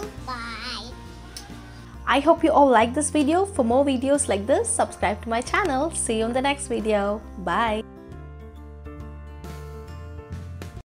Goodbye. I hope you all like this video. For more videos like this, subscribe to my channel. See you in the next video. Bye.